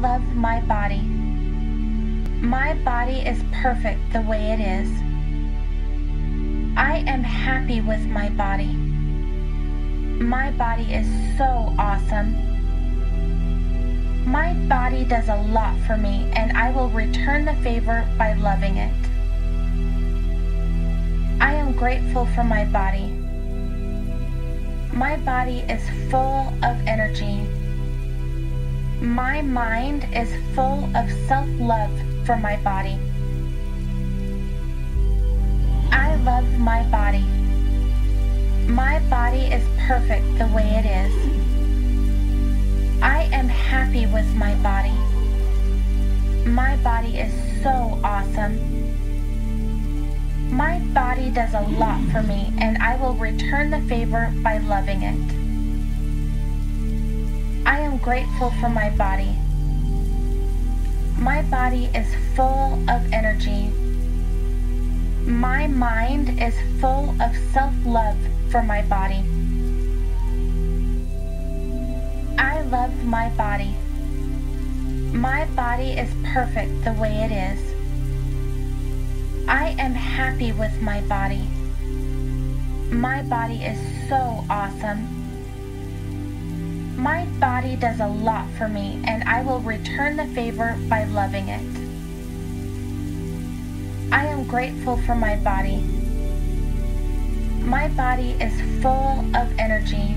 love my body. My body is perfect the way it is. I am happy with my body. My body is so awesome. My body does a lot for me, and I will return the favor by loving it. I am grateful for my body. My body is full of energy. My mind is full of self love for my body. I love my body. My body is perfect the way it is. I am happy with my body. My body is so awesome. My body does a lot for me, and I will return the favor by loving it. I am grateful for my body. My body is full of energy. My mind is full of self love for my body. I love my body. My body is perfect the way it is. I am happy with my body. My body is so awesome. My body does a lot for me, and I will return the favor by loving it. I am grateful for my body. My body is full of energy.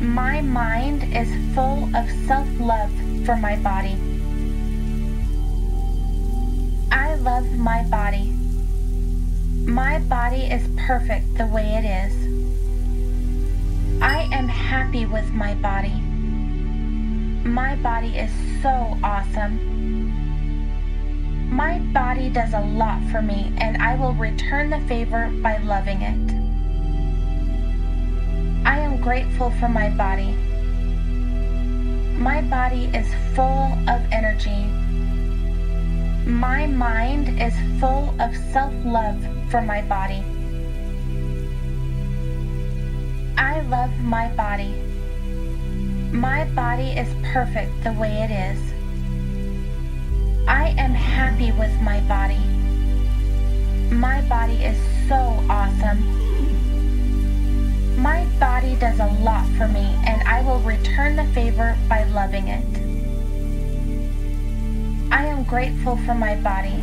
My mind is full of self love for my body. I love my body. My body is perfect the way it is. I am happy with my body. My body is so awesome. My body does a lot for me, and I will return the favor by loving it. I am grateful for my body. My body is full of energy. My mind is full of self love for my body. Love my body. My body is perfect the way it is. I am happy with my body. My body is so awesome. My body does a lot for me, and I will return the favor by loving it. I am grateful for my body.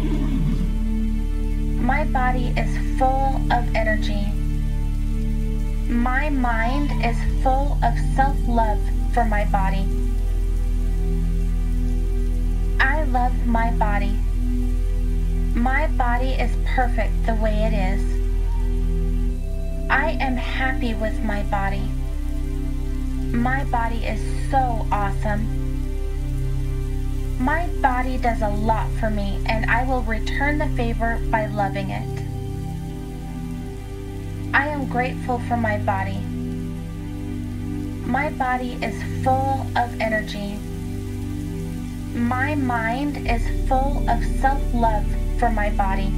My body is full of energy. My mind is full of self love for my body. I love my body. My body is perfect the way it is. I am happy with my body. My body is so awesome. My body does a lot for me, and I will return the favor by loving it. I am grateful for my body. My body is full of energy. My mind is full of self love for my body.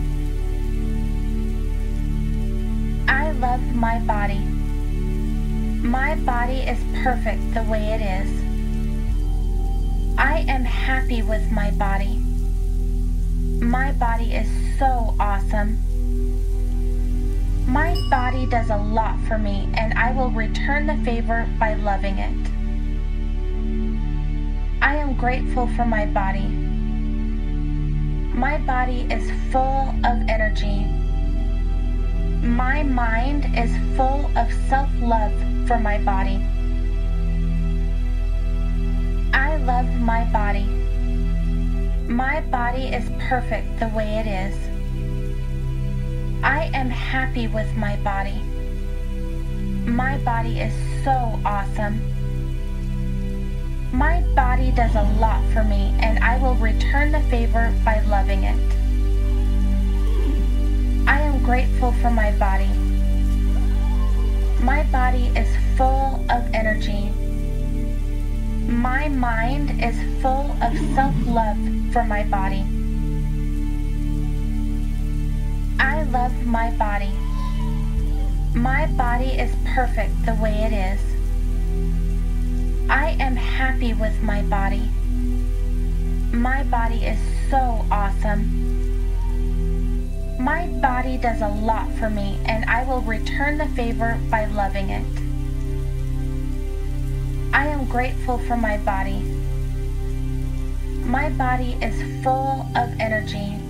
I love my body. My body is perfect the way it is. I am happy with my body. My body is so awesome. My body does a lot for me, and I will return the favor by loving it. I am grateful for my body. My body is full of energy. My mind is full of self love for my body. I love my body. My body is perfect the way it is. I am happy with my body. My body is so awesome. My body does a lot for me, and I will return the favor by loving it. I am grateful for my body. My body is full of energy. My mind is full of self love for my body. I love my body. My body is perfect the way it is. I am happy with my body. My body is so awesome. My body does a lot for me, and I will return the favor by loving it. I am grateful for my body. My body is full of energy.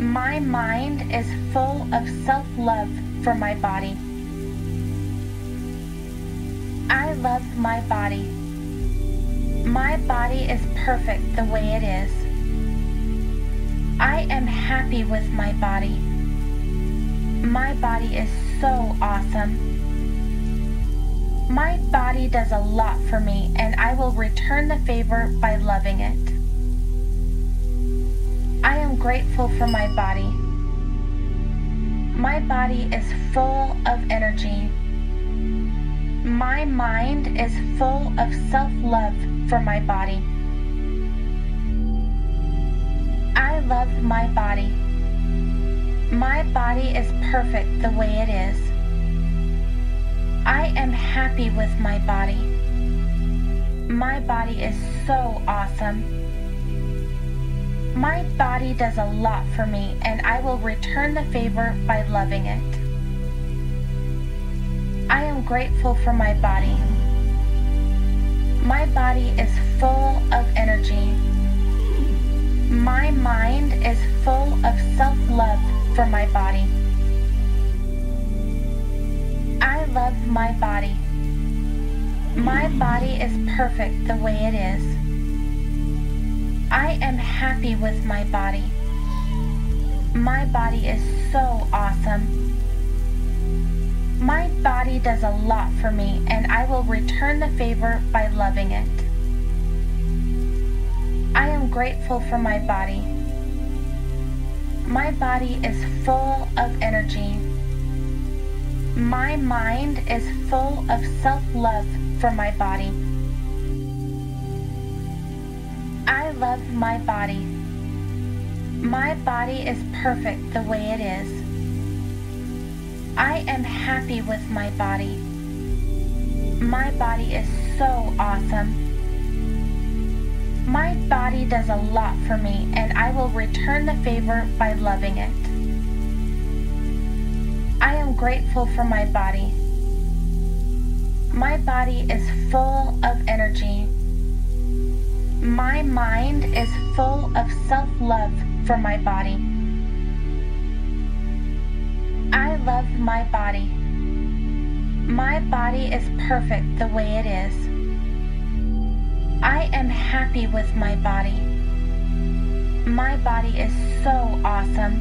My mind is full of self love for my body. I love my body. My body is perfect the way it is. I am happy with my body. My body is so awesome. My body does a lot for me, and I will return the favor by loving it. Grateful for my body. My body is full of energy. My mind is full of self love for my body. I love my body. My body is perfect the way it is. I am happy with my body. My body is so awesome. My body does a lot for me, and I will return the favor by loving it. I am grateful for my body. My body is full of energy. My mind is full of self love for my body. I love my body. My body is perfect the way it is. I am happy with my body. My body is so awesome. My body does a lot for me, and I will return the favor by loving it. I am grateful for my body. My body is full of energy. My mind is full of self love for my body. Love my body. My body is perfect the way it is. I am happy with my body. My body is so awesome. My body does a lot for me, and I will return the favor by loving it. I am grateful for my body. My body is full of energy. My mind is full of self love for my body. I love my body. My body is perfect the way it is. I am happy with my body. My body is so awesome.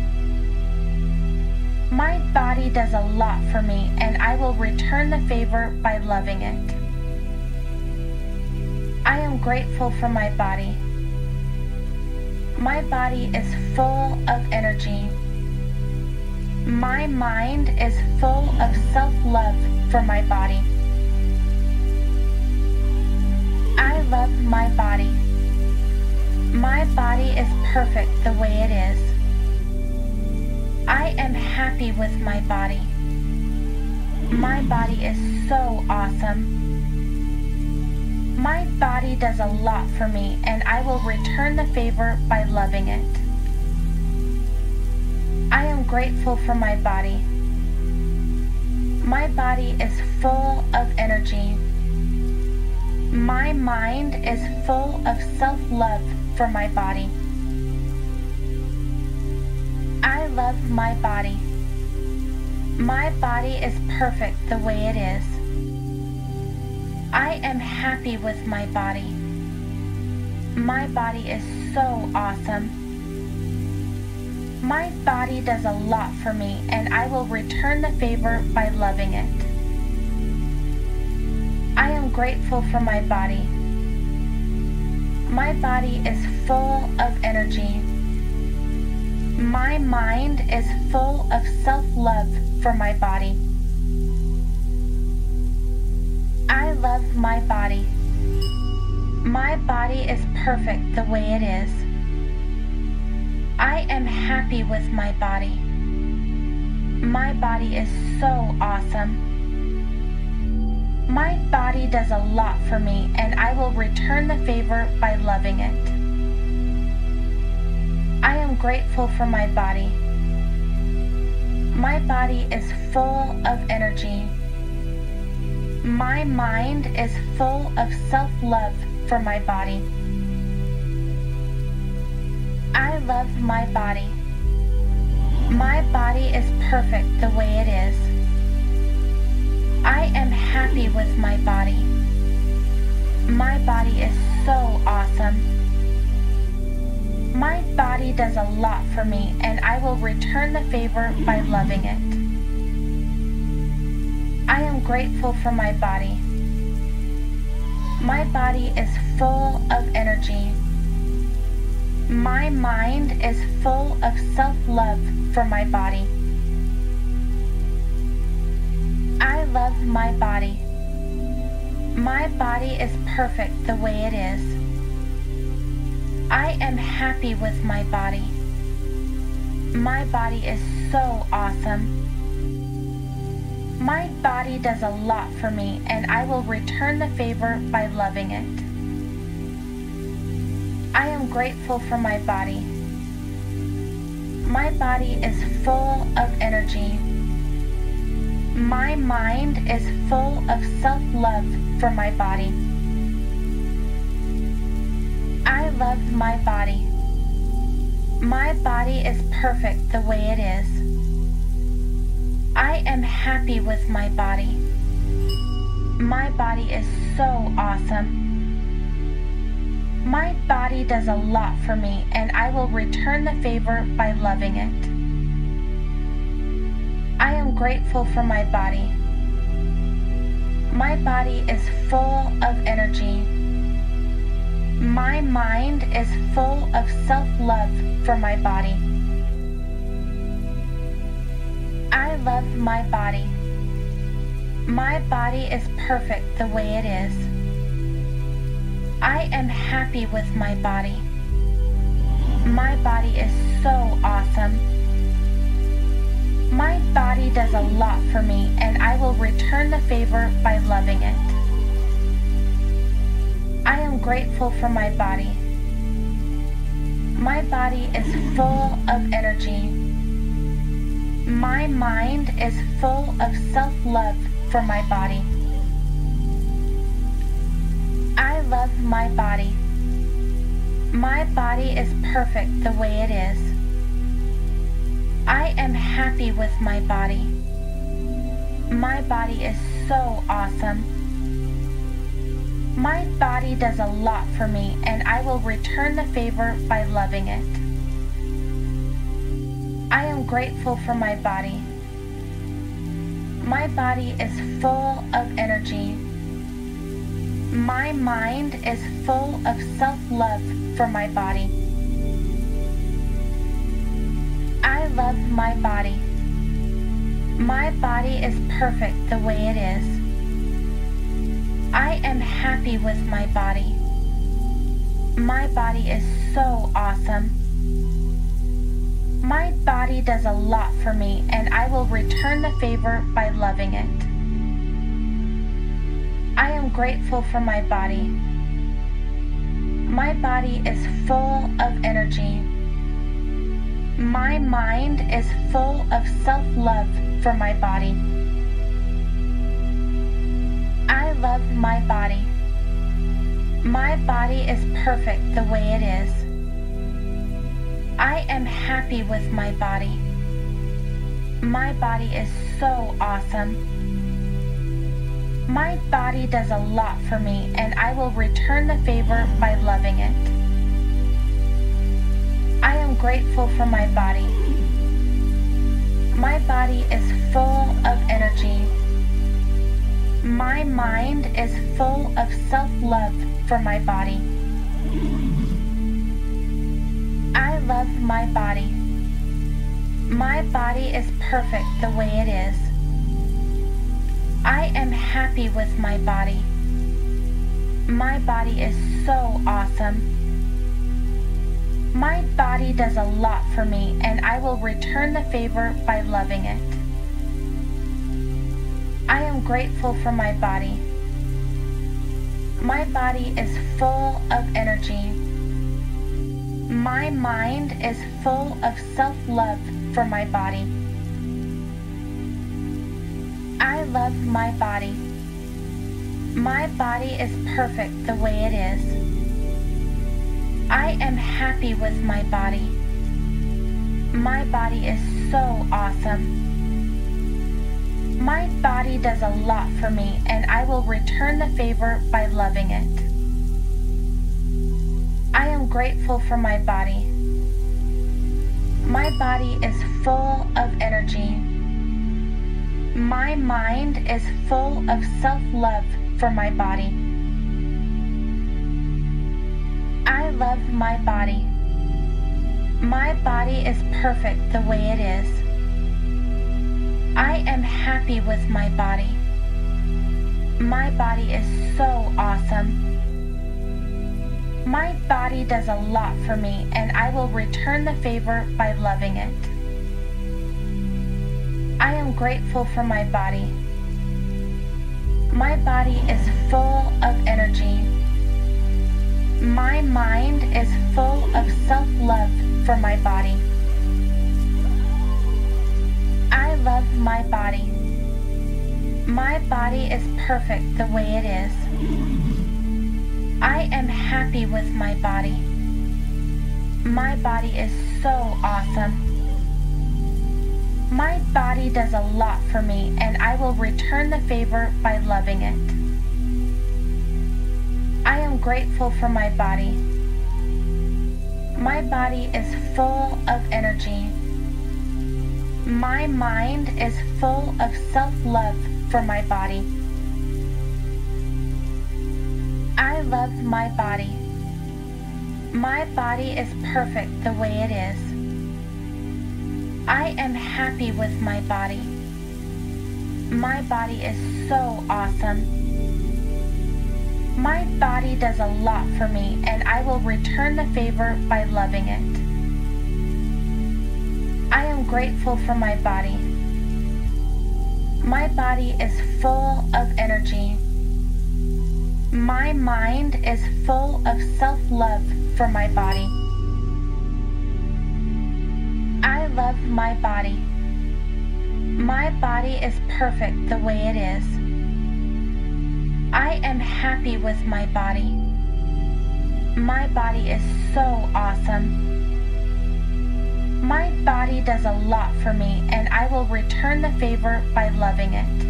My body does a lot for me, and I will return the favor by loving it. I am grateful for my body. My body is full of energy. My mind is full of self love for my body. I love my body. My body is perfect the way it is. I am happy with my body. My body is so awesome. My body does a lot for me, and I will return the favor by loving it. I am grateful for my body. My body is full of energy. My mind is full of self love for my body. I love my body. My body is perfect the way it is. I am happy with my body. My body is so awesome. My body does a lot for me, and I will return the favor by loving it. I am grateful for my body. My body is full of energy. My mind is full of self love for my body. Love my body. My body is perfect the way it is. I am happy with my body. My body is so awesome. My body does a lot for me, and I will return the favor by loving it. I am grateful for my body. My body is full of energy. My mind is full of self love for my body. I love my body. My body is perfect the way it is. I am happy with my body. My body is so awesome. My body does a lot for me, and I will return the favor by loving it. I am grateful for my body. My body is full of energy. My mind is full of self love for my body. I love my body. My body is perfect the way it is. I am happy with my body. My body is so awesome. My body does a lot for me, and I will return the favor by loving it. I am grateful for my body. My body is full of energy. My mind is full of self love for my body. I love my body. My body is perfect the way it is. I am happy with my body. My body is so awesome. My body does a lot for me, and I will return the favor by loving it. I am grateful for my body. My body is full of energy. My mind is full of self love for my body. I love my body. My body is perfect the way it is. I am happy with my body. My body is so awesome. My body does a lot for me, and I will return the favor by loving it. I am grateful for my body. My body is full of energy. My mind is full of self love for my body. I love my body. My body is perfect the way it is. I am happy with my body. My body is so awesome. My body does a lot for me, and I will return the favor by loving it. I am grateful for my body. My body is full of energy. My mind is full of self love for my body. I love my body. My body is perfect the way it is. I am happy with my body. My body is so awesome. My body does a lot for me, and I will return the favor by loving it. I am grateful for my body. My body is full of energy. My mind is full of self love for my body. I love my body. My body is perfect the way it is. I am happy with my body. My body is so awesome. My body does a lot for me, and I will return the favor by loving it. I am grateful for my body. My body is full of energy. My mind is full of self love for my body. Love my body. My body is perfect the way it is. I am happy with my body. My body is so awesome. My body does a lot for me, and I will return the favor by loving it. I am grateful for my body. My body is full of energy. My mind is full of self love for my body. I love my body. My body is perfect the way it is. I am happy with my body. My body is so awesome. My body does a lot for me, and I will return the favor by loving it. I am grateful for my body. My body is full of energy. My mind is full of self love for my body. I love my body. My body is perfect the way it is. I am happy with my body. My body is so awesome. My body does a lot for me, and I will return the favor by loving it. I am grateful for my body. My body is full of energy. My mind is full of self love for my body. I love my body. My body is perfect the way it is. I am happy with my body. My body is so awesome. My body does a lot for me, and I will return the favor by loving it. I am grateful for my body. My body is full of energy. My mind is full of self love for my body. I love my body. My body is perfect the way it is. I am happy with my body. My body is so awesome. My body does a lot for me, and I will return the favor by loving it. I am grateful for my body. My body is full of energy. My mind is full of self love for my body. I love my body. My body is perfect the way it is. I am happy with my body. My body is so awesome. My body does a lot for me, and I will return the favor by loving it.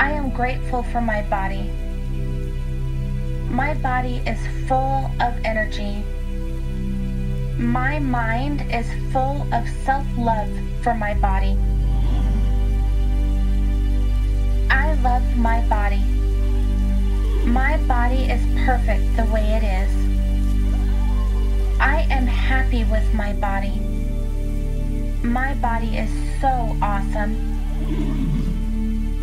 I am grateful for my body. My body is full of energy. My mind is full of self love for my body. I love my body. My body is perfect the way it is. I am happy with my body. My body is so awesome.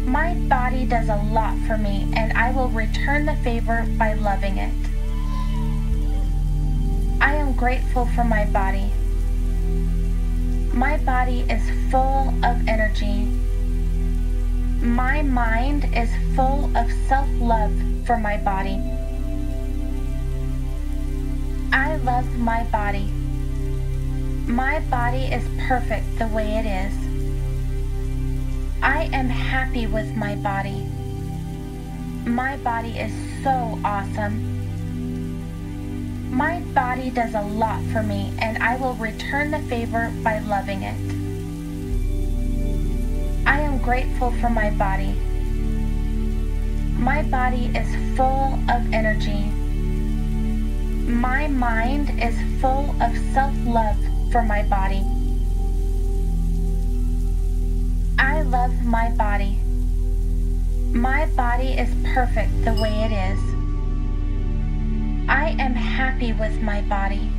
My body does a lot for me, and I will return the favor by loving it. I am grateful for my body. My body is full of energy. My mind is full of self love for my body. I love my body. My body is perfect the way it is. I am happy with my body. My body is so awesome. My body does a lot for me, and I will return the favor by loving it. I am grateful for my body. My body is full of energy. My mind is full of self love for my body. Love my body. My body is perfect the way it is. I am happy with my body.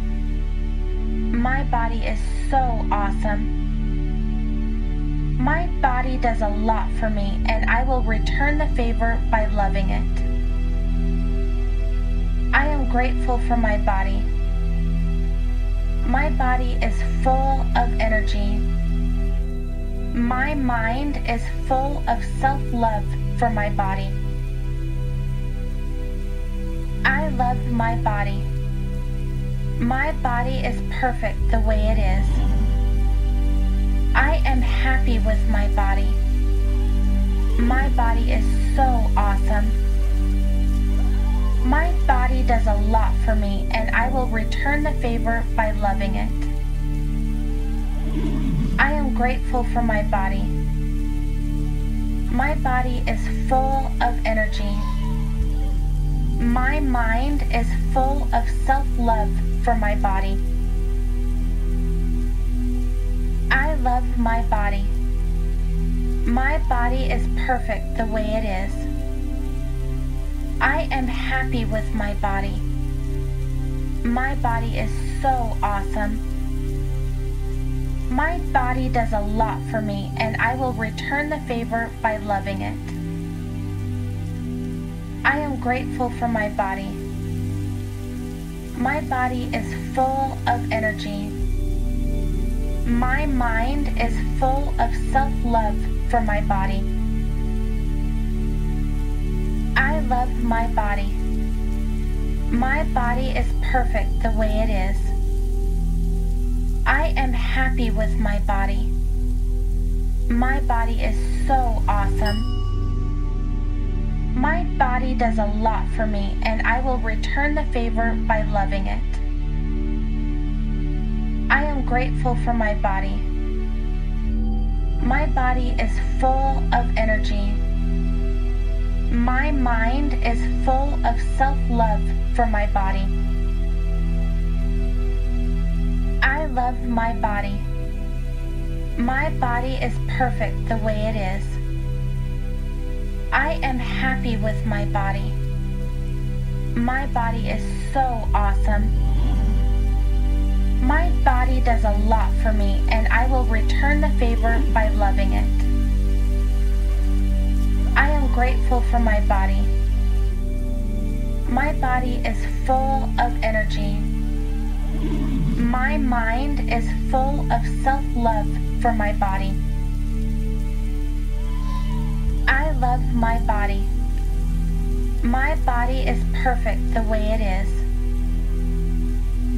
My body is so awesome. My body does a lot for me, and I will return the favor by loving it. I am grateful for my body. My body is full of energy. My mind is full of self love for my body. I love my body. My body is perfect the way it is. I am happy with my body. My body is so awesome. My body does a lot for me, and I will return the favor by loving it. Grateful for my body. My body is full of energy. My mind is full of self love for my body. I love my body. My body is perfect the way it is. I am happy with my body. My body is so awesome. My body does a lot for me, and I will return the favor by loving it. I am grateful for my body. My body is full of energy. My mind is full of self love for my body. I love my body. My body is perfect the way it is. I am happy with my body. My body is so awesome. My body does a lot for me, and I will return the favor by loving it. I am grateful for my body. My body is full of energy. My mind is full of self love for my body. Love my body. My body is perfect the way it is. I am happy with my body. My body is so awesome. My body does a lot for me, and I will return the favor by loving it. I am grateful for my body. My body is full of energy. My mind is full of self love for my body. I love my body. My body is perfect the way it is.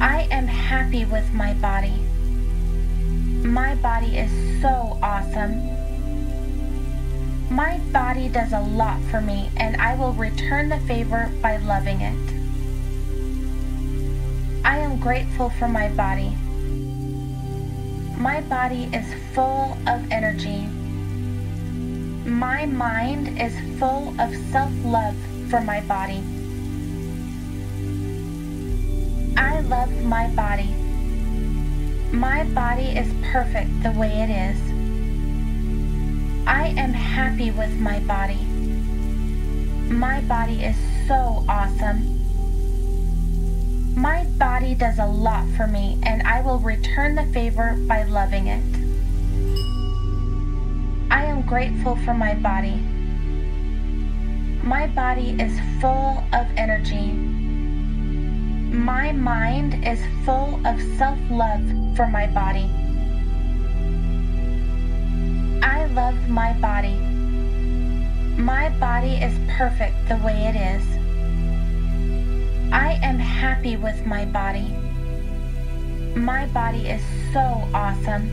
I am happy with my body. My body is so awesome. My body does a lot for me, and I will return the favor by loving it. I am grateful for my body. My body is full of energy. My mind is full of self love for my body. I love my body. My body is perfect the way it is. I am happy with my body. My body is so awesome. My body does a lot for me, and I will return the favor by loving it. I am grateful for my body. My body is full of energy. My mind is full of self love for my body. I love my body. My body is perfect the way it is. I am happy with my body. My body is so awesome.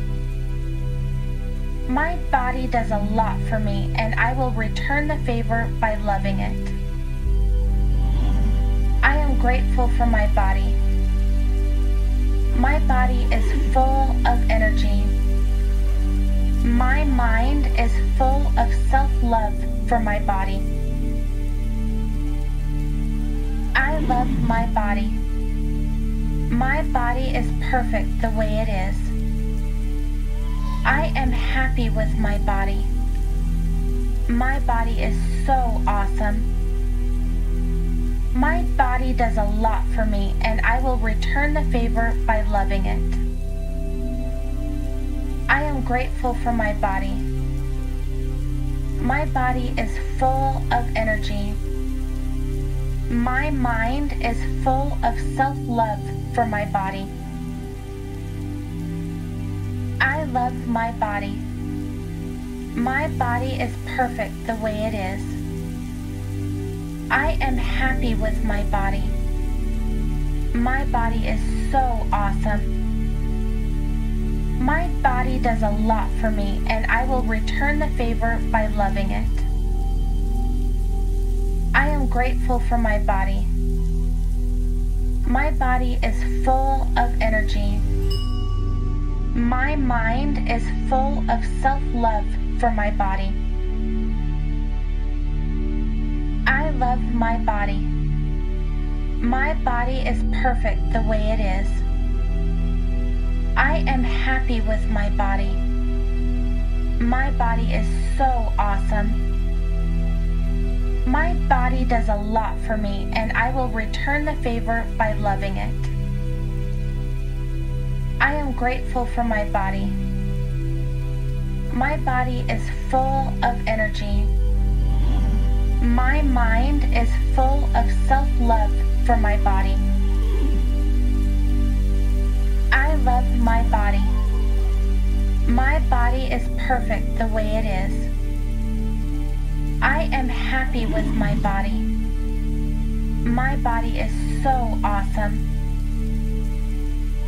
My body does a lot for me, and I will return the favor by loving it. I am grateful for my body. My body is full of energy. My mind is full of self love for my body. I love my body. My body is perfect the way it is. I am happy with my body. My body is so awesome. My body does a lot for me, and I will return the favor by loving it. I am grateful for my body. My body is full of energy. My mind is full of self love for my body. I love my body. My body is perfect the way it is. I am happy with my body. My body is so awesome. My body does a lot for me, and I will return the favor by loving it. Grateful for my body. My body is full of energy. My mind is full of self love for my body. I love my body. My body is perfect the way it is. I am happy with my body. My body is so awesome. My body does a lot for me, and I will return the favor by loving it. I am grateful for my body. My body is full of energy. My mind is full of self love for my body. I love my body. My body is perfect the way it is. I am happy with my body. My body is so awesome.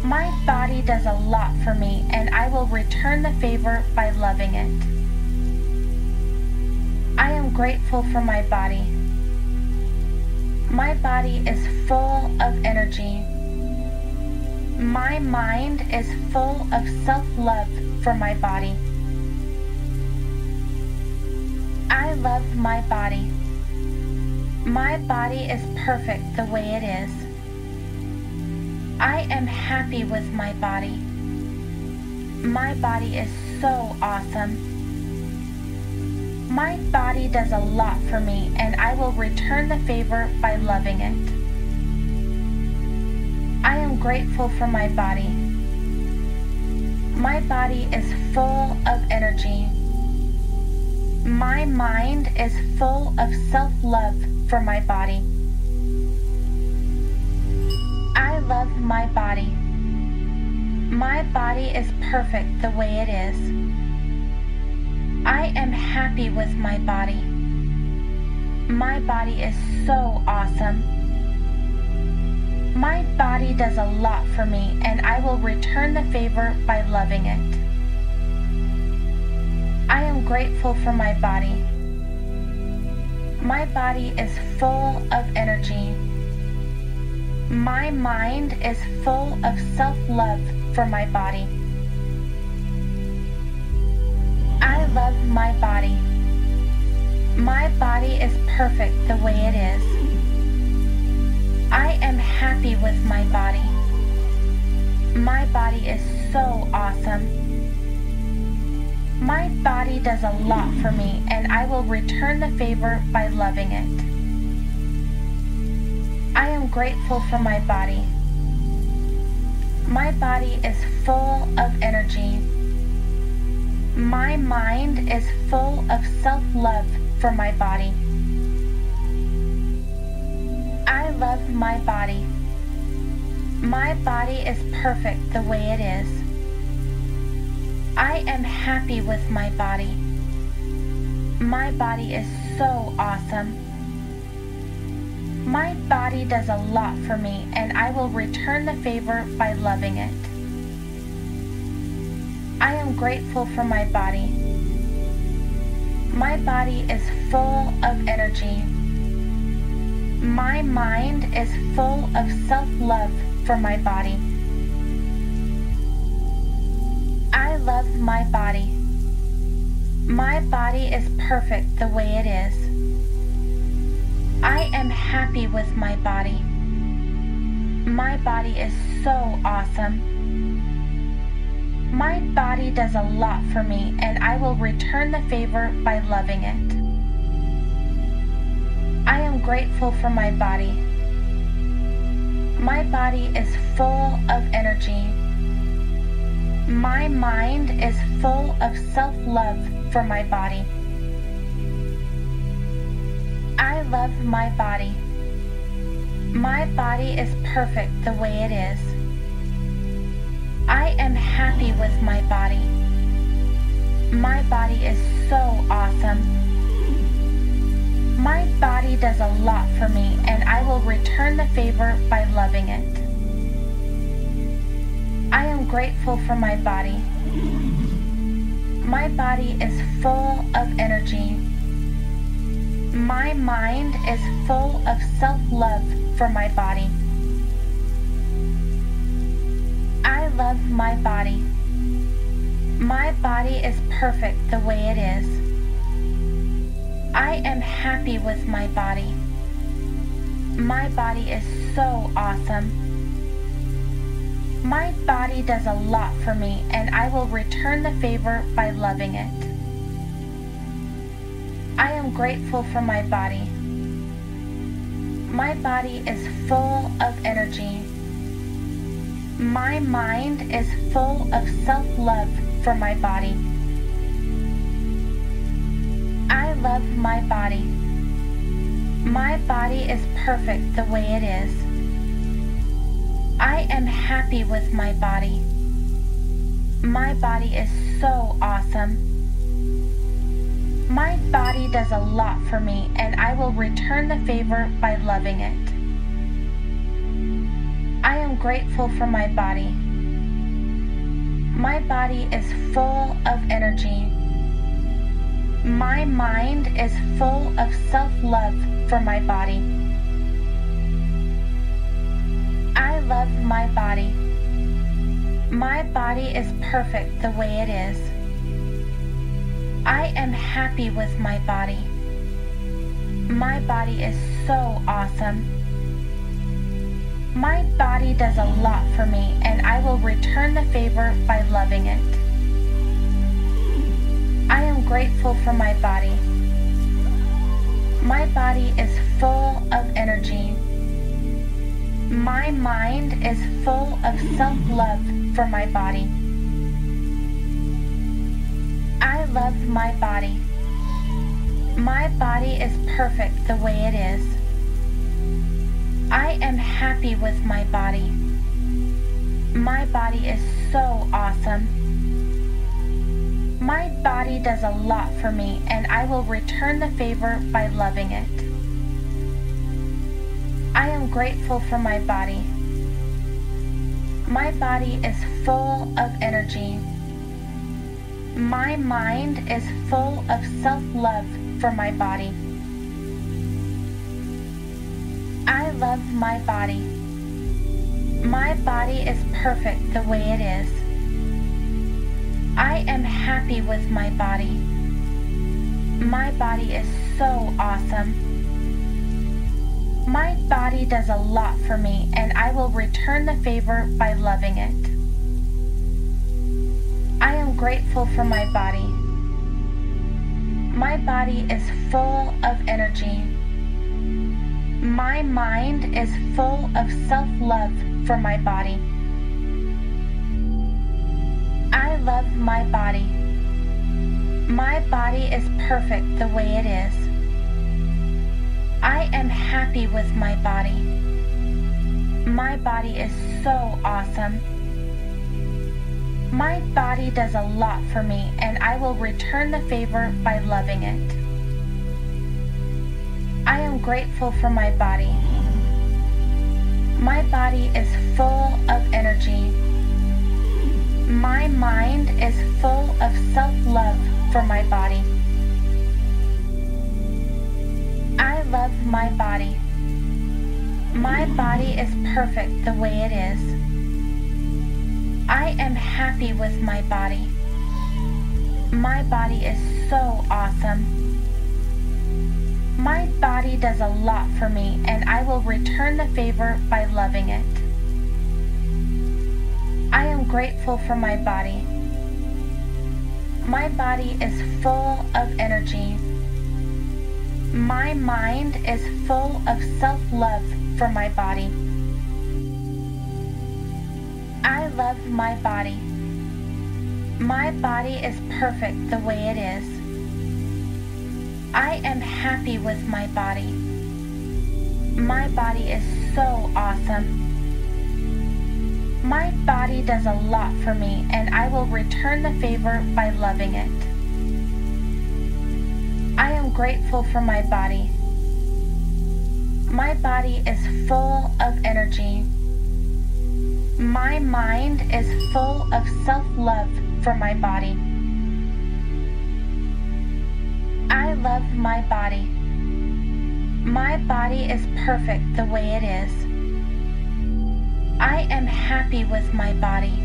My body does a lot for me, and I will return the favor by loving it. I am grateful for my body. My body is full of energy. My mind is full of self love for my body. I love my body. My body is perfect the way it is. I am happy with my body. My body is so awesome. My body does a lot for me, and I will return the favor by loving it. I am grateful for my body. My body is full of energy. My mind is full of self love for my body. I love my body. My body is perfect the way it is. I am happy with my body. My body is so awesome. My body does a lot for me, and I will return the favor by loving it. I am grateful for my body. My body is full of energy. My mind is full of self love for my body. I love my body. My body is perfect the way it is. I am happy with my body. My body is so awesome. My body does a lot for me, and I will return the favor by loving it. I am grateful for my body. My body is full of energy. My mind is full of self love for my body. I love my body. My body is perfect the way it is. I am happy with my body. My body is so awesome. My body does a lot for me, and I will return the favor by loving it. I am grateful for my body. My body is full of energy. My mind is full of self love for my body. Love my body. My body is perfect the way it is. I am happy with my body. My body is so awesome. My body does a lot for me, and I will return the favor by loving it. I am grateful for my body. My body is full of energy. My mind is full of self love for my body. I love my body. My body is perfect the way it is. I am happy with my body. My body is so awesome. My body does a lot for me, and I will return the favor by loving it. Grateful for my body. My body is full of energy. My mind is full of self love for my body. I love my body. My body is perfect the way it is. I am happy with my body. My body is so awesome. My body does a lot for me, and I will return the favor by loving it. I am grateful for my body. My body is full of energy. My mind is full of self love for my body. I love my body. My body is perfect the way it is. I am happy with my body. My body is so awesome. My body does a lot for me, and I will return the favor by loving it. I am grateful for my body. My body is full of energy. My mind is full of self love for my body. Love my body. My body is perfect the way it is. I am happy with my body. My body is so awesome. My body does a lot for me, and I will return the favor by loving it. I am grateful for my body. My body is full of energy. My mind is full of self love for my body. I love my body. My body is perfect the way it is. I am happy with my body. My body is so awesome. My body does a lot for me, and I will return the favor by loving it. Grateful for my body. My body is full of energy. My mind is full of self love for my body. I love my body. My body is perfect the way it is. I am happy with my body. My body is so awesome. My body does a lot for me, and I will return the favor by loving it. I am grateful for my body. My body is full of energy. My mind is full of self love for my body. I love my body. My body is perfect the way it is. I am happy with my body. My body is so awesome. My body does a lot for me, and I will return the favor by loving it. I am grateful for my body. My body is full of energy. My mind is full of self love for my body. My body. My body is perfect the way it is. I am happy with my body. My body is so awesome. My body does a lot for me, and I will return the favor by loving it. I am grateful for my body. My body is full of energy. My mind is full of self love for my body. I love my body. My body is perfect the way it is. I am happy with my body. My body is so awesome. My body does a lot for me, and I will return the favor by loving it. Grateful for my body. My body is full of energy. My mind is full of self love for my body. I love my body. My body is perfect the way it is. I am happy with my body.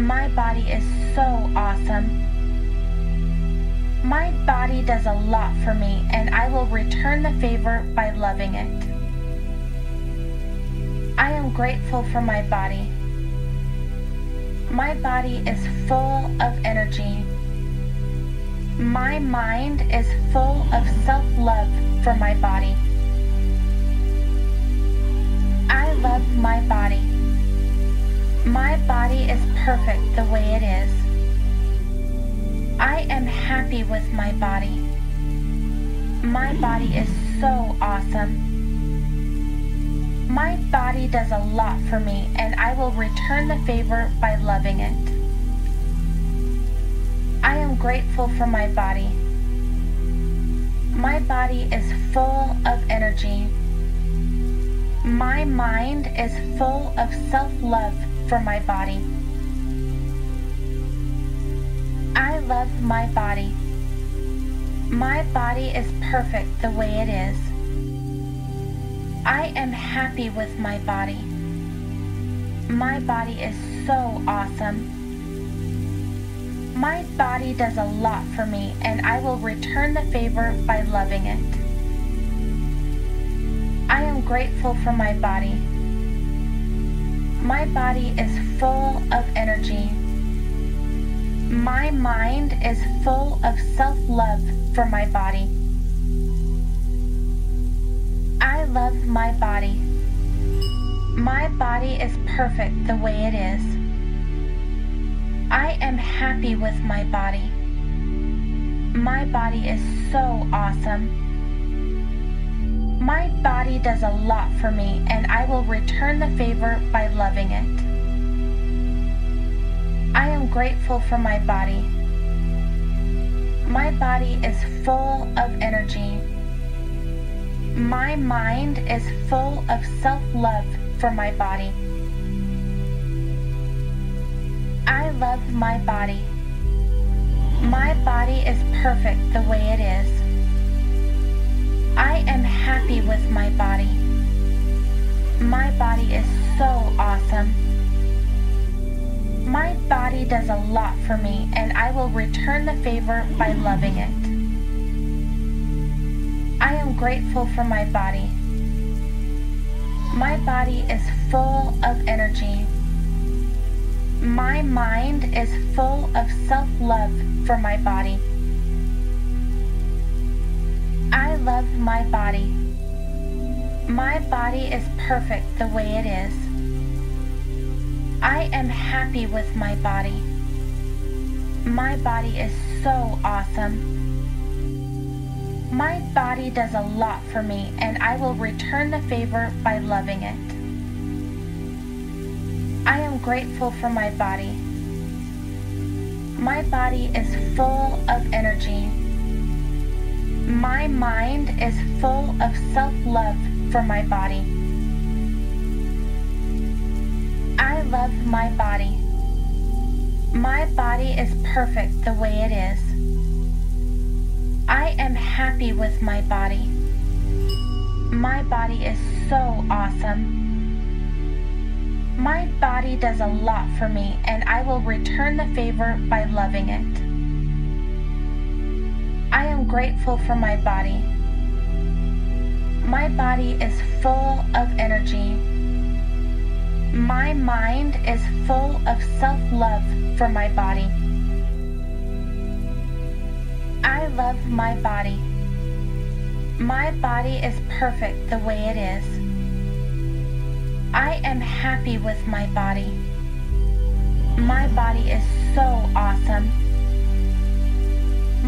My body is so awesome. My body does a lot for me, and I will return the favor by loving it. I am grateful for my body. My body is full of energy. My mind is full of self love for my body. I love my body. My body is perfect the way it is. I am happy with my body. My body is so awesome. My body does a lot for me, and I will return the favor by loving it. I am grateful for my body. My body is full of energy. My mind is full of self love for my body. Love my body. My body is perfect the way it is. I am happy with my body. My body is so awesome. My body does a lot for me, and I will return the favor by loving it. I am grateful for my body. My body is full of energy. My mind is full of self love for my body. I love my body. My body is perfect the way it is. I am happy with my body. My body is so awesome. My body does a lot for me, and I will return the favor by loving it. I am grateful for my body. My body is full of energy. My mind is full of self love for my body. I love my body. My body is perfect the way it is. I am happy with my body. My body is so awesome. My body does a lot for me, and I will return the favor by loving it. I am grateful for my body. My body is full of energy. My mind is full of self love for my body. I love my body. My body is perfect the way it is. I am happy with my body. My body is so awesome. My body does a lot for me, and I will return the favor by loving it. I am grateful for my body. My body is full of energy. My mind is full of self love for my body. I love my body. My body is perfect the way it is. I am happy with my body. My body is so awesome. My body does a lot for me, and I will return the favor by loving it. I am grateful for my body. My body is full of energy. My mind is full of self love for my body. I love my body. My body is perfect the way it is. I am happy with my body. My body is so awesome.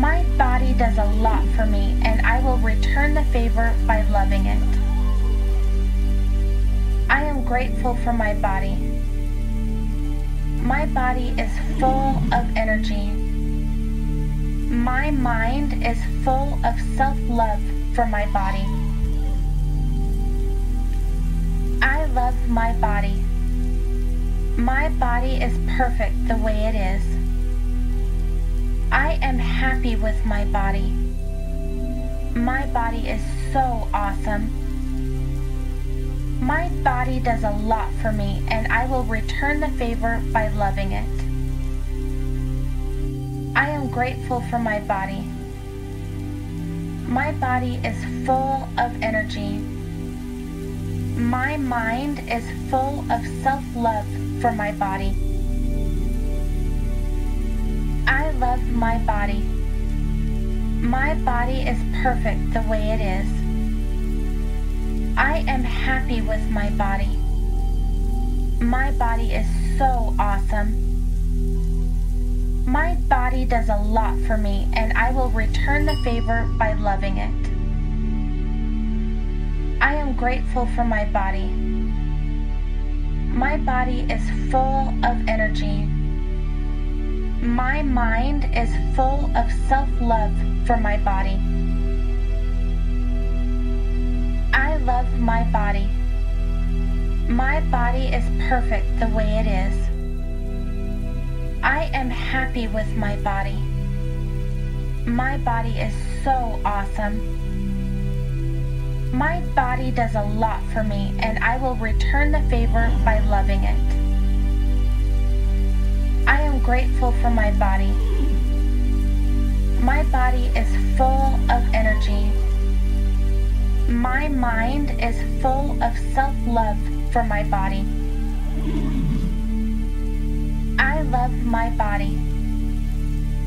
My body does a lot for me, and I will return the favor by loving it. Grateful for my body. My body is full of energy. My mind is full of self love for my body. I love my body. My body is perfect the way it is. I am happy with my body. My body is so awesome. My body does a lot for me, and I will return the favor by loving it. I am grateful for my body. My body is full of energy. My mind is full of self love for my body. I love my body. My body is perfect the way it is. I am happy with my body. My body is so awesome. My body does a lot for me, and I will return the favor by loving it. I am grateful for my body. My body is full of energy. My mind is full of self love for my body. Love my body. My body is perfect the way it is. I am happy with my body. My body is so awesome. My body does a lot for me, and I will return the favor by loving it. I am grateful for my body. My body is full of energy. My mind is full of self love for my body. I love my body.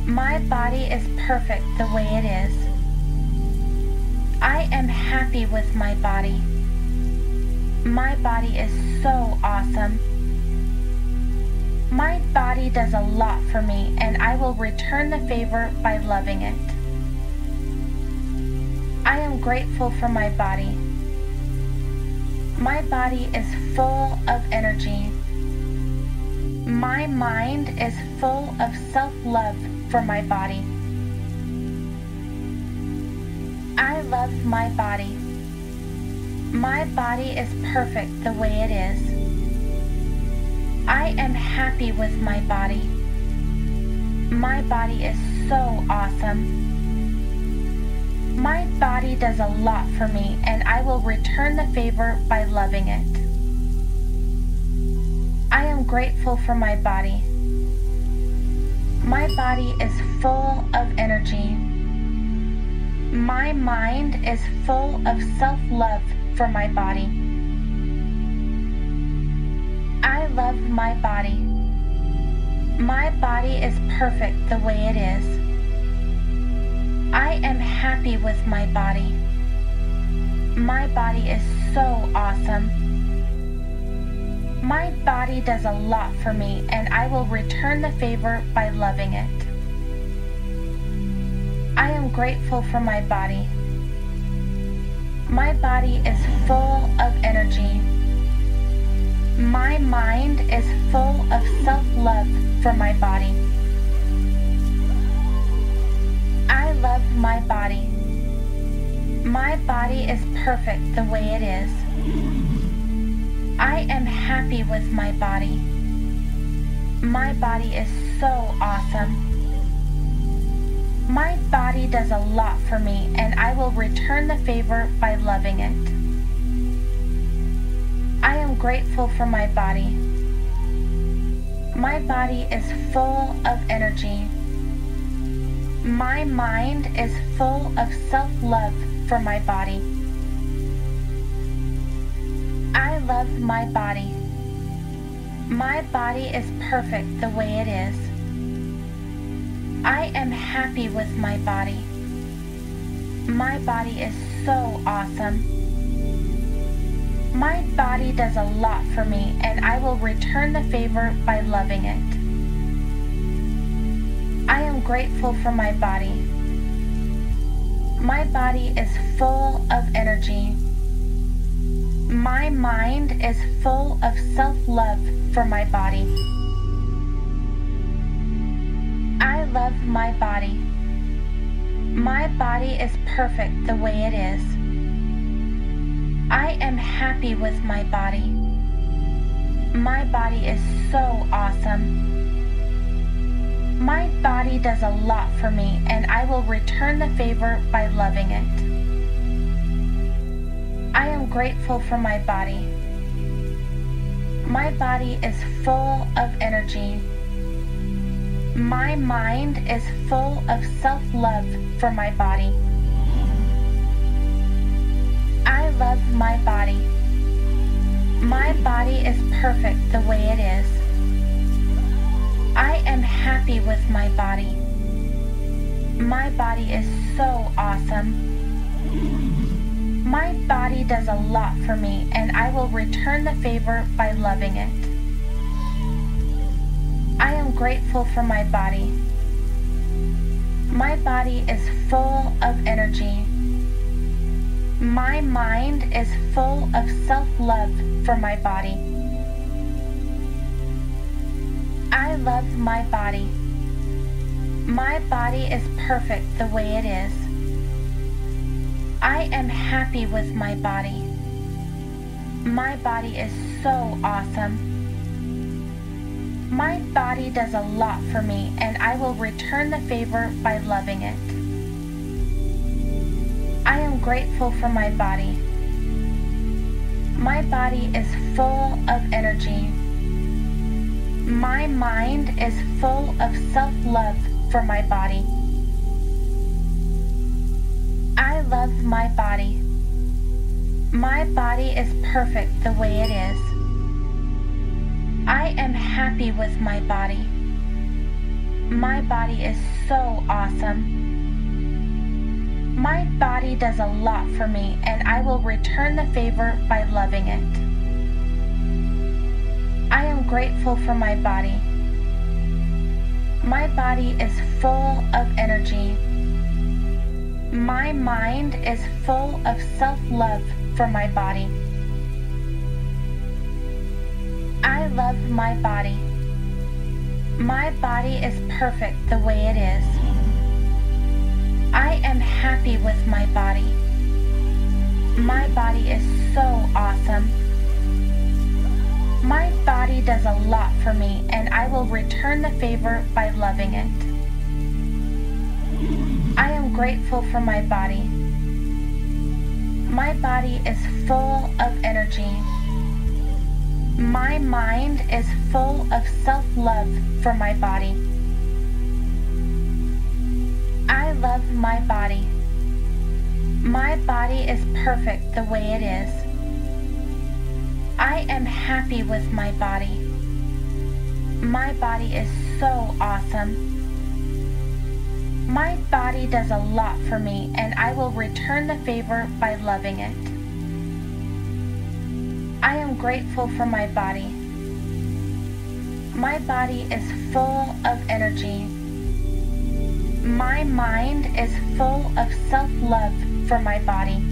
My body is perfect the way it is. I am happy with my body. My body is so awesome. My body does a lot for me, and I will return the favor by loving it. I am grateful for my body. My body is full of energy. My mind is full of self love for my body. I love my body. My body is perfect the way it is. I am happy with my body. My body is so awesome. My body does a lot for me, and I will return the favor by loving it. I am grateful for my body. My body is full of energy. My mind is full of self love for my body. I love my body. My body is perfect the way it is. I am happy with my body. My body is so awesome. My body does a lot for me, and I will return the favor by loving it. I am grateful for my body. My body is full of energy. My mind is full of self love for my body. Love my body. My body is perfect the way it is. I am happy with my body. My body is so awesome. My body does a lot for me, and I will return the favor by loving it. I am grateful for my body. My body is full of energy. My mind is full of self love for my body. I love my body. My body is perfect the way it is. I am happy with my body. My body is so awesome. My body does a lot for me, and I will return the favor by loving it. Grateful for my body. My body is full of energy. My mind is full of self love for my body. I love my body. My body is perfect the way it is. I am happy with my body. My body is so awesome. Body does a lot for me, and I will return the favor by loving it. I am grateful for my body. My body is full of energy. My mind is full of self love for my body. I love my body. My body is perfect the way it is. I am happy with my body. My body is so awesome. My body does a lot for me, and I will return the favor by loving it. I am grateful for my body. My body is full of energy. My mind is full of self love for my body. I love my body. My body is perfect the way it is. I am happy with my body. My body is so awesome. My body does a lot for me, and I will return the favor by loving it. I am grateful for my body. My body is full of energy. My mind is full of self love for my body. I love my body. My body is perfect the way it is. I am happy with my body. My body is so awesome. My body does a lot for me, and I will return the favor by loving it. Grateful for my body. My body is full of energy. My mind is full of self love for my body. I love my body. My body is perfect the way it is. I am happy with my body. My body is so awesome. My body does a lot for me, and I will return the favor by loving it. I am grateful for my body. My body is full of energy. My mind is full of self love for my body. I love my body. My body is perfect the way it is. I am happy with my body. My body is so awesome. My body does a lot for me, and I will return the favor by loving it. I am grateful for my body. My body is full of energy. My mind is full of self love for my body.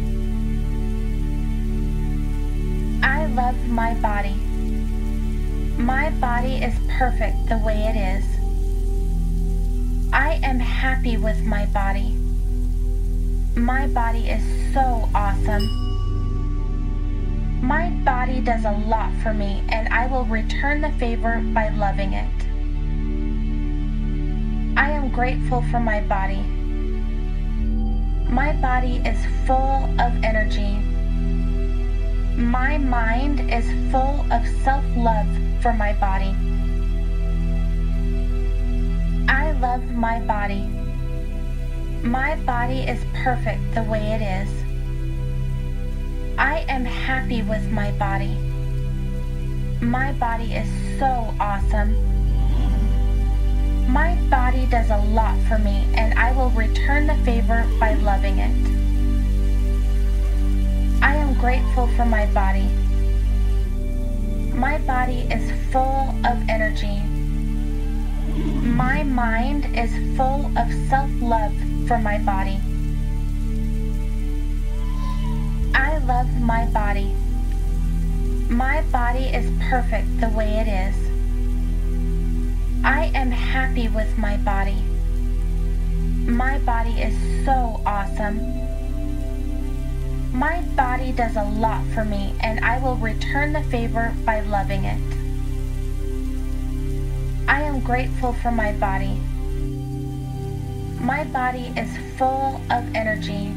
Love my body. My body is perfect the way it is. I am happy with my body. My body is so awesome. My body does a lot for me, and I will return the favor by loving it. I am grateful for my body. My body is full of energy. My mind is full of self love for my body. I love my body. My body is perfect the way it is. I am happy with my body. My body is so awesome. My body does a lot for me, and I will return the favor by loving it. I am grateful for my body. My body is full of energy. My mind is full of self love for my body. I love my body. My body is perfect the way it is. I am happy with my body. My body is so awesome. My body does a lot for me, and I will return the favor by loving it. I am grateful for my body. My body is full of energy.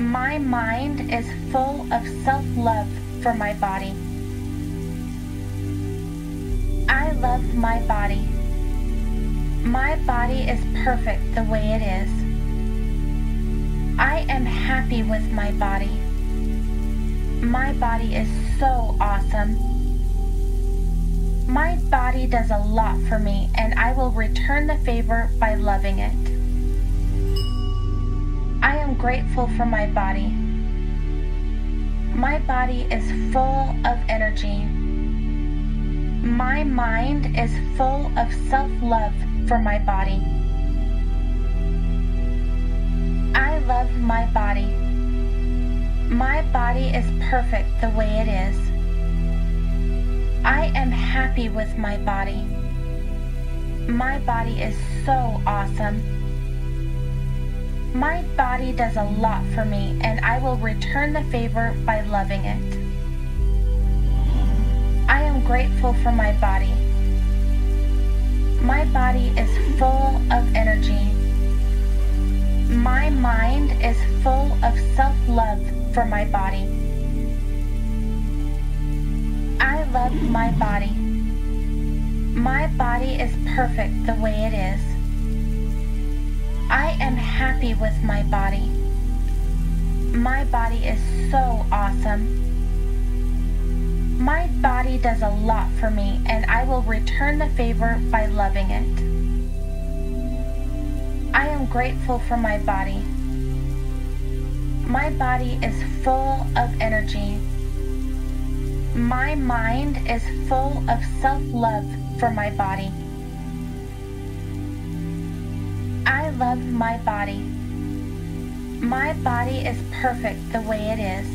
My mind is full of self love for my body. I love my body. My body is perfect the way it is. I am happy with my body. My body is so awesome. My body does a lot for me, and I will return the favor by loving it. I am grateful for my body. My body is full of energy. My mind is full of self love for my body. I love my body. My body is perfect the way it is. I am happy with my body. My body is so awesome. My body does a lot for me, and I will return the favor by loving it. I am grateful for my body. My body is full of energy. My mind is full of self love for my body. I love my body. My body is perfect the way it is. I am happy with my body. My body is so awesome. My body does a lot for me, and I will return the favor by loving it. I am grateful for my body. My body is full of energy. My mind is full of self love for my body. I love my body. My body is perfect the way it is.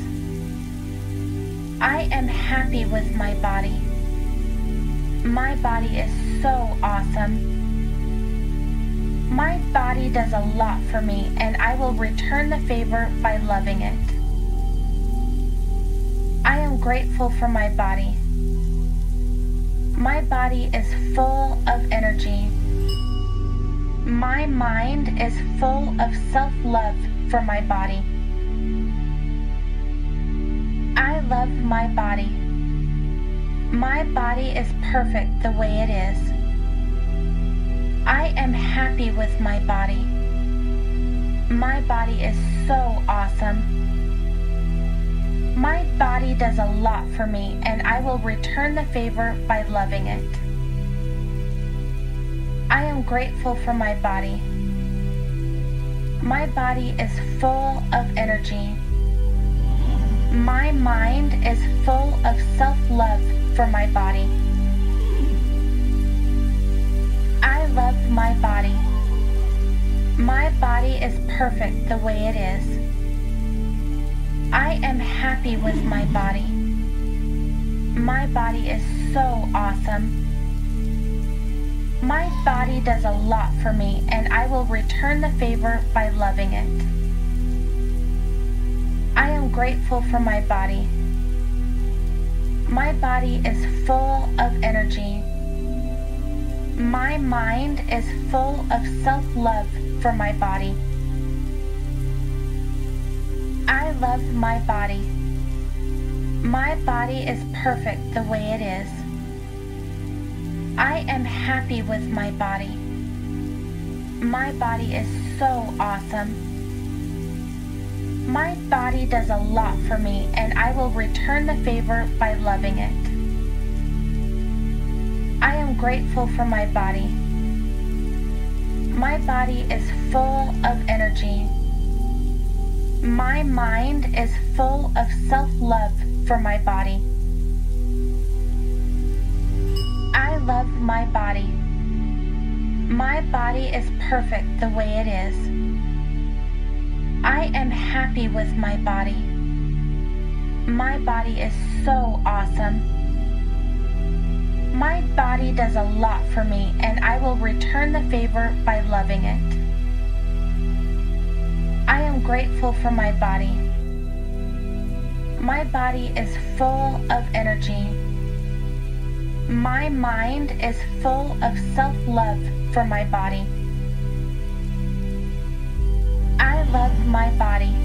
I am happy with my body. My body is so awesome. My body does a lot for me, and I will return the favor by loving it. I am grateful for my body. My body is full of energy. My mind is full of self love for my body. I love my body. My body is perfect the way it is. I am happy with my body. My body is so awesome. My body does a lot for me, and I will return the favor by loving it. I am grateful for my body. My body is full of energy. My mind is full of self love for my body. Love my body. My body is perfect the way it is. I am happy with my body. My body is so awesome. My body does a lot for me, and I will return the favor by loving it. I am grateful for my body. My body is full of energy. My mind is full of self love for my body. I love my body. My body is perfect the way it is. I am happy with my body. My body is so awesome. My body does a lot for me, and I will return the favor by loving it. Grateful for my body. My body is full of energy. My mind is full of self love for my body. I love my body. My body is perfect the way it is. I am happy with my body. My body is so awesome. My body does a lot for me, and I will return the favor by loving it. I am grateful for my body. My body is full of energy. My mind is full of self love for my body. I love my body.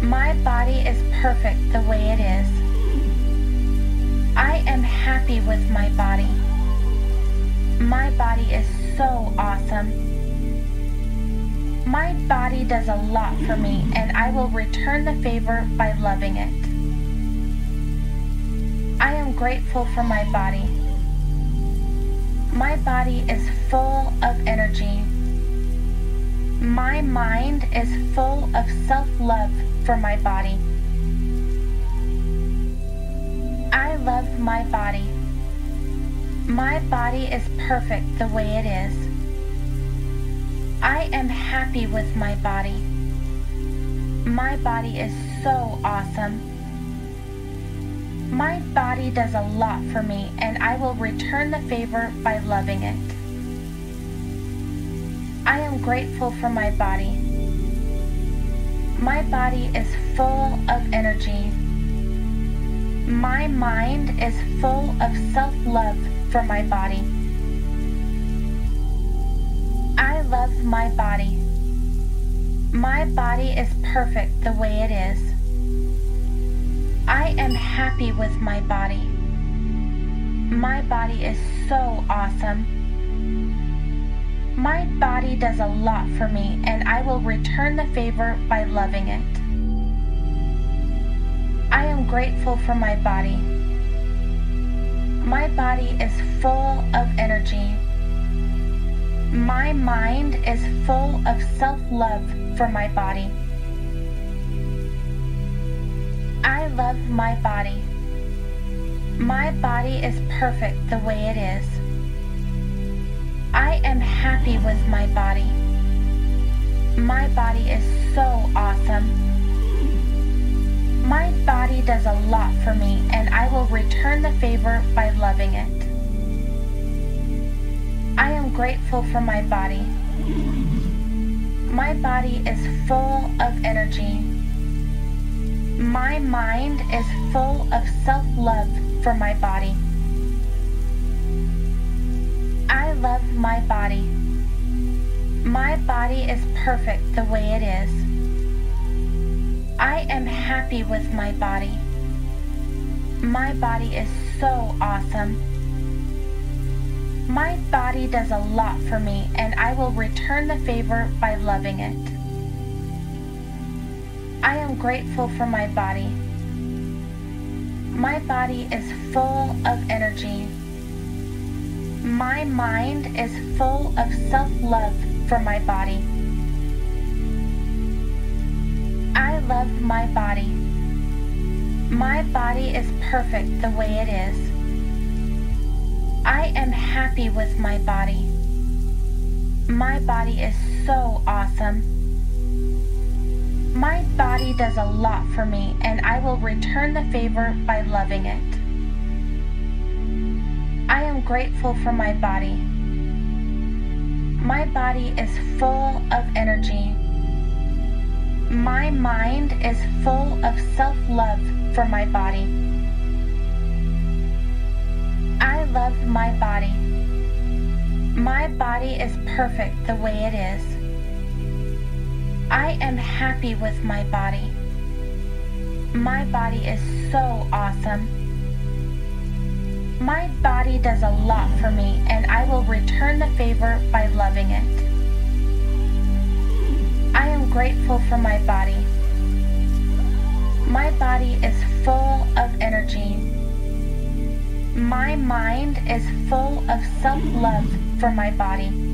My body is perfect the way it is. I am happy with my body. My body is so awesome. My body does a lot for me, and I will return the favor by loving it. I am grateful for my body. My body is full of energy. My mind is full of self love for my body. Love my body. My body is perfect the way it is. I am happy with my body. My body is so awesome. My body does a lot for me, and I will return the favor by loving it. I am grateful for my body. My body is full of energy. My mind is full of self love for my body. I love my body. My body is perfect the way it is. I am happy with my body. My body is so awesome. My body does a lot for me, and I will return the favor by loving it. I am grateful for my body. My body is full of energy. My mind is full of self love for my body. I love my body. My body is perfect the way it is. I am happy with my body. My body is so awesome. My body does a lot for me, and I will return the favor by loving it. I am grateful for my body. My body is full of energy. My mind is full of self love for my body. I love my body. My body is perfect the way it is. I am happy with my body. My body is so awesome. My body does a lot for me, and I will return the favor by loving it. I am grateful for my body. My body is full of energy. My mind is full of self love for my body. Love my body. My body is perfect the way it is. I am happy with my body. My body is so awesome. My body does a lot for me, and I will return the favor by loving it. I am grateful for my body. My body is full of energy. My mind is full of self love for my body. I love my body. My body is perfect the way it is. I am happy with my body. My body is so awesome. My body does a lot for me, and I will return the favor by loving it. Grateful for my body. My body is full of energy. My mind is full of self love for my body.